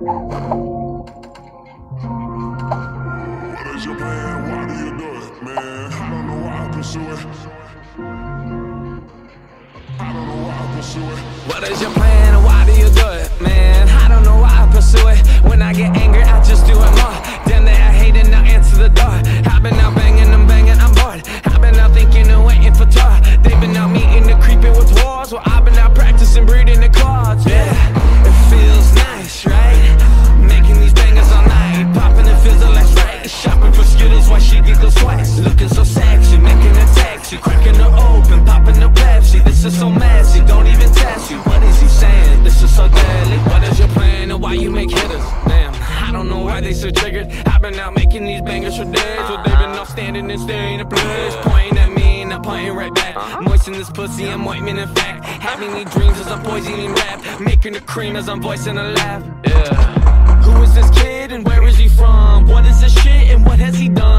What is your plan? Why do you do it, man? I don't know why I pursue it. I don't know why I pursue it. What is your plan and why do you do it, man? I don't know why I pursue it. Why they so triggered. I've been out making these bangers for days. Well, they've been off standing and staying in place. Pointing at me and I'm pointing right back. Uh-huh. Moisten this pussy, I'm ointment in fact. Having these dreams as I'm poisoning rap. Making the cream as I'm voicing a laugh. Yeah. Who is this kid and where is he from? What is this shit and what has he done?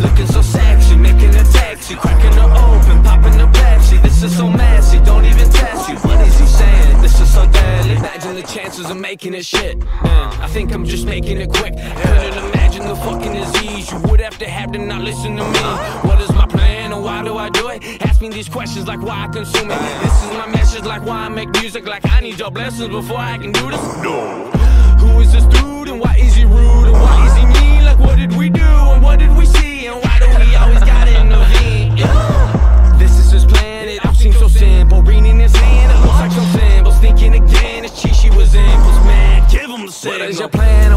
Looking so sexy, making a taxi. Cracking her open, popping the Pepsi. This is so messy, don't even test you. What is he saying? This is so deadly. Imagine the chances of making it shit. Man, I think I'm just making it quick. Couldn't imagine the fucking disease you would have to have to not listen to me. What is my plan and why do I do it? Ask me these questions like why I consume it. This is my message like why I make music. Like I need your blessings before I can do this. No. Who is this dude and why is he rude Is your plan